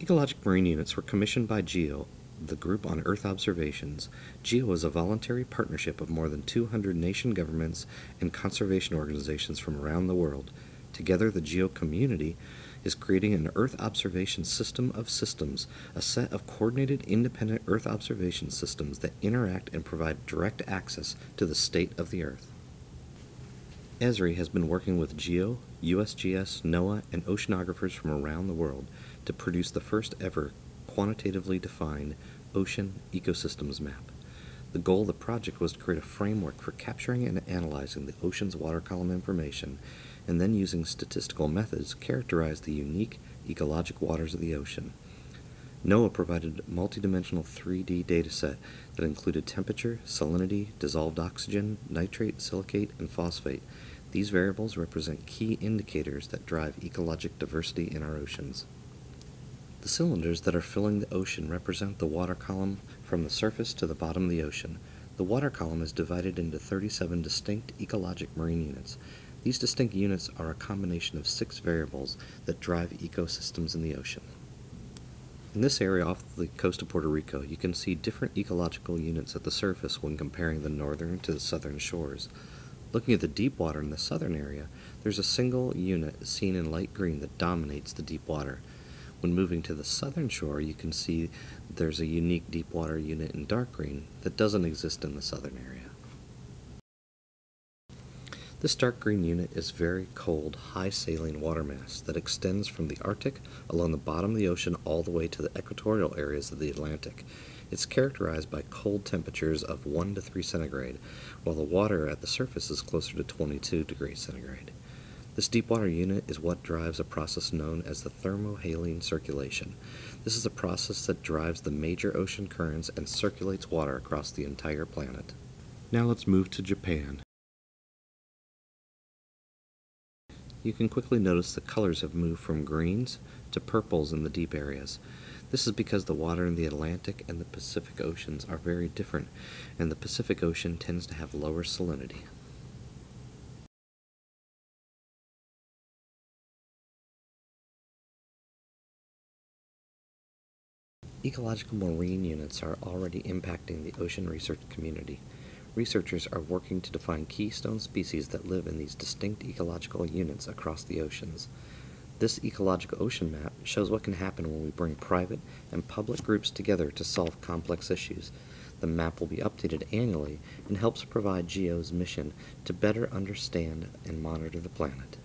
Ecologic Marine Units were commissioned by GEO, the Group on Earth Observations. GEO is a voluntary partnership of more than 200 nation governments and conservation organizations from around the world. Together, the GEO community is creating an Earth observation system of systems, a set of coordinated independent Earth observation systems that interact and provide direct access to the state of the Earth. Esri has been working with GEO, USGS, NOAA, and oceanographers from around the world to produce the first ever quantitatively defined ocean ecosystems map. The goal of the project was to create a framework for capturing and analyzing the ocean's water column information and then using statistical methods characterize the unique ecologic waters of the ocean. NOAA provided a multidimensional 3D dataset that included temperature, salinity, dissolved oxygen, nitrate, silicate, and phosphate. These variables represent key indicators that drive ecologic diversity in our oceans. The cylinders that are filling the ocean represent the water column from the surface to the bottom of the ocean. The water column is divided into 37 distinct ecologic marine units. These distinct units are a combination of six variables that drive ecosystems in the ocean. In this area off the coast of Puerto Rico, you can see different ecological units at the surface when comparing the northern to the southern shores. Looking at the deep water in the southern area, there's a single unit seen in light green that dominates the deep water. When moving to the southern shore, you can see there's a unique deep water unit in dark green that doesn't exist in the southern area. This dark green unit is very cold, high saline water mass that extends from the Arctic along the bottom of the ocean all the way to the equatorial areas of the Atlantic. It's characterized by cold temperatures of 1 to 3 centigrade, while the water at the surface is closer to 22 degrees centigrade. This deep water unit is what drives a process known as the thermohaline circulation. This is a process that drives the major ocean currents and circulates water across the entire planet. Now let's move to Japan. You can quickly notice the colors have moved from greens to purples in the deep areas. This is because the water in the Atlantic and the Pacific Oceans are very different, and the Pacific Ocean tends to have lower salinity. Ecological marine units are already impacting the ocean research community. Researchers are working to define keystone species that live in these distinct ecological units across the oceans. This ecological ocean map shows what can happen when we bring private and public groups together to solve complex issues. The map will be updated annually and helps provide GEO's mission to better understand and monitor the planet.